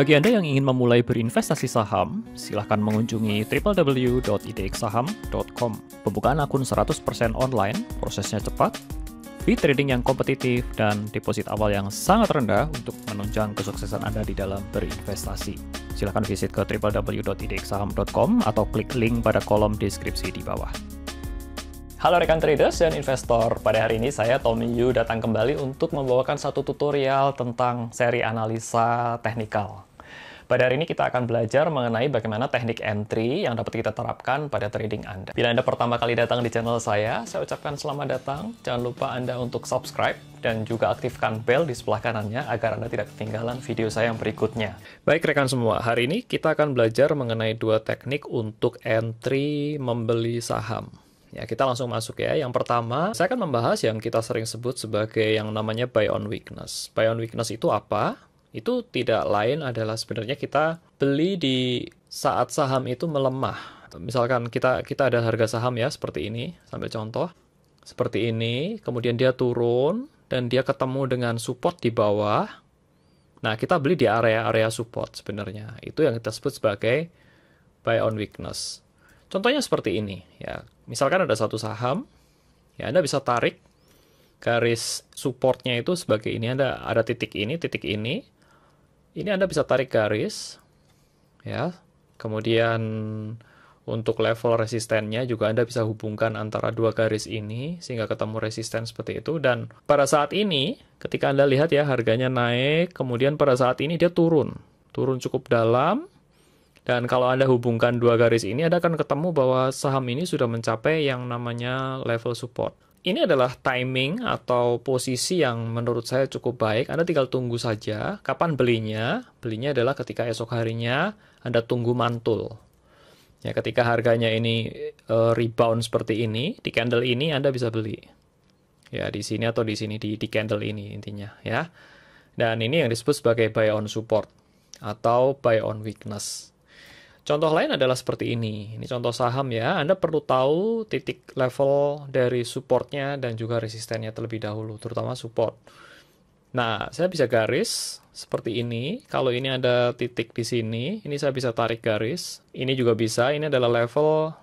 Bagi Anda yang ingin memulai berinvestasi saham, silahkan mengunjungi www.idxsaham.com. Pembukaan akun 100% online, prosesnya cepat, fee trading yang kompetitif, dan deposit awal yang sangat rendah untuk menunjang kesuksesan Anda di dalam berinvestasi. Silahkan visit ke www.idxsaham.com atau klik link pada kolom deskripsi di bawah. Halo rekan traders dan investor, pada hari ini saya Tommy Yu datang kembali untuk membawakan satu tutorial tentang seri analisa teknikal. Pada hari ini kita akan belajar mengenai bagaimana teknik entry yang dapat kita terapkan pada trading Anda. Bila Anda pertama kali datang di channel saya, saya ucapkan selamat datang. Jangan lupa Anda untuk subscribe dan juga aktifkan bell di sebelah kanannya agar Anda tidak ketinggalan video saya yang berikutnya. Baik rekan semua, hari ini kita akan belajar mengenai dua teknik untuk entry membeli saham. Ya, kita langsung masuk ya. Yang pertama, saya akan membahas yang kita sering sebut sebagai yang namanya buy on weakness. Buy on weakness itu apa? Itu tidak lain adalah sebenarnya kita beli di saat saham itu melemah. Misalkan kita kita ada harga saham ya seperti ini, sampai contoh. Seperti ini, kemudian dia turun dan dia ketemu dengan support di bawah. Nah, kita beli di area-area support sebenarnya. Itu yang kita sebut sebagai buy on weakness. Contohnya seperti ini ya. Misalkan ada satu saham, ya Anda bisa tarik garis supportnya itu sebagai ini. Anda ada titik ini, titik ini. Ini Anda bisa tarik garis, ya. Kemudian untuk level resistennya juga Anda bisa hubungkan antara dua garis ini sehingga ketemu resisten seperti itu. Dan pada saat ini, ketika Anda lihat ya harganya naik, kemudian pada saat ini dia turun. Turun cukup dalam, dan kalau Anda hubungkan dua garis ini, Anda akan ketemu bahwa saham ini sudah mencapai yang namanya level support. Ini adalah timing atau posisi yang menurut saya cukup baik. Anda tinggal tunggu saja kapan belinya. Belinya adalah ketika esok harinya Anda tunggu mantul. Ya, ketika harganya ini uh, rebound seperti ini, di candle ini Anda bisa beli. Ya, di sini atau di sini di di candle ini intinya, ya. Dan ini yang disebut sebagai buy on support atau buy on weakness. Contoh lain adalah seperti ini. Ini contoh saham ya. Anda perlu tahu titik level dari supportnya dan juga resistennya terlebih dahulu, terutama support. Nah, saya bisa garis seperti ini. Kalau ini ada titik di sini, ini saya bisa tarik garis. Ini juga bisa. Ini adalah level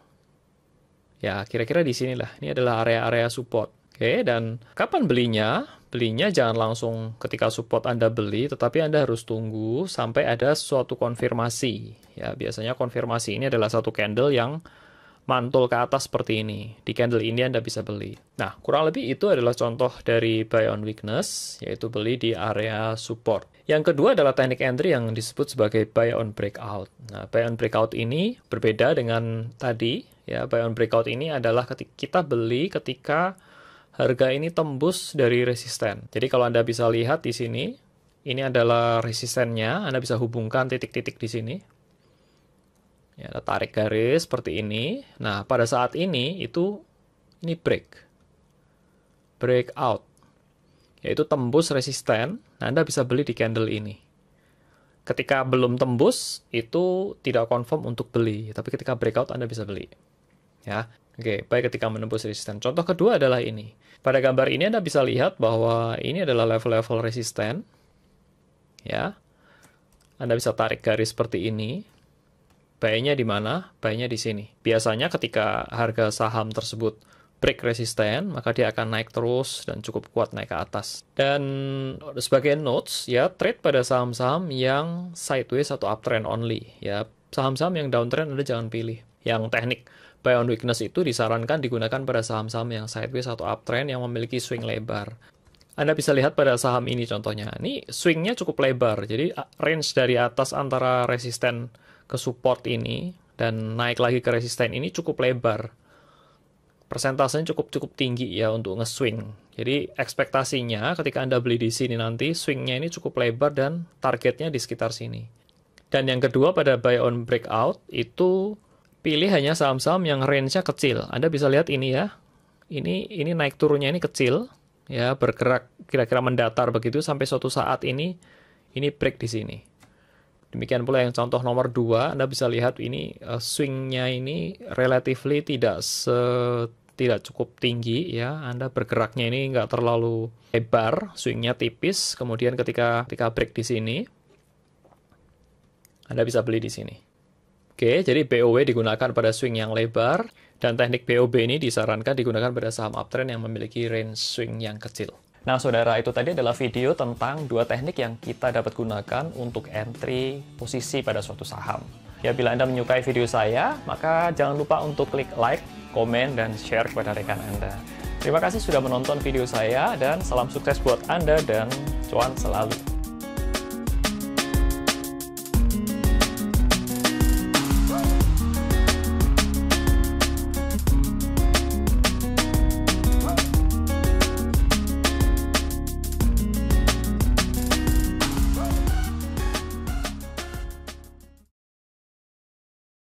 ya kira-kira di sini lah. Ini adalah area-area support. Oke, dan kapan belinya? Belinya jangan langsung ketika support Anda beli, tetapi Anda harus tunggu sampai ada suatu konfirmasi. Ya, biasanya konfirmasi ini adalah satu candle yang mantul ke atas seperti ini. Di candle ini Anda bisa beli. Nah, kurang lebih itu adalah contoh dari buy on weakness, yaitu beli di area support. Yang kedua adalah teknik entry yang disebut sebagai buy on breakout. Nah, buy on breakout ini berbeda dengan tadi. Ya, buy on breakout ini adalah ketika kita beli ketika harga ini tembus dari resisten. Jadi kalau Anda bisa lihat di sini, ini adalah resistennya, Anda bisa hubungkan titik-titik di sini. Ya, Anda tarik garis seperti ini. Nah, pada saat ini itu ini break. Breakout. Yaitu tembus resisten, nah Anda bisa beli di candle ini. Ketika belum tembus, itu tidak confirm untuk beli, tapi ketika breakout Anda bisa beli. Ya. Oke, baik ketika menembus resisten. Contoh kedua adalah ini. Pada gambar ini Anda bisa lihat bahwa ini adalah level-level resisten. Ya. Anda bisa tarik garis seperti ini. Buy-nya di mana? Buy-nya di sini. Biasanya ketika harga saham tersebut break resisten, maka dia akan naik terus dan cukup kuat naik ke atas. Dan sebagai notes, ya trade pada saham-saham yang sideways atau uptrend only. Ya, saham-saham yang downtrend Anda jangan pilih. Yang teknik buy on weakness itu disarankan digunakan pada saham-saham yang sideways atau uptrend yang memiliki swing lebar. Anda bisa lihat pada saham ini contohnya. Ini swingnya cukup lebar, jadi range dari atas antara resisten ke support ini dan naik lagi ke resisten ini cukup lebar. Persentasenya cukup cukup tinggi ya untuk nge-swing. Jadi ekspektasinya ketika Anda beli di sini nanti swingnya ini cukup lebar dan targetnya di sekitar sini. Dan yang kedua pada buy on breakout itu pilih hanya saham-saham yang range-nya kecil. Anda bisa lihat ini ya. Ini ini naik turunnya ini kecil ya, bergerak kira-kira mendatar begitu sampai suatu saat ini ini break di sini. Demikian pula yang contoh nomor 2, Anda bisa lihat ini uh, swingnya ini relatively tidak se tidak cukup tinggi ya. Anda bergeraknya ini nggak terlalu lebar, swingnya tipis. Kemudian ketika ketika break di sini, Anda bisa beli di sini. Oke, jadi BOW digunakan pada swing yang lebar, dan teknik BOB ini disarankan digunakan pada saham uptrend yang memiliki range swing yang kecil. Nah, saudara, itu tadi adalah video tentang dua teknik yang kita dapat gunakan untuk entry posisi pada suatu saham. Ya, bila Anda menyukai video saya, maka jangan lupa untuk klik like, komen, dan share kepada rekan Anda. Terima kasih sudah menonton video saya, dan salam sukses buat Anda dan cuan selalu.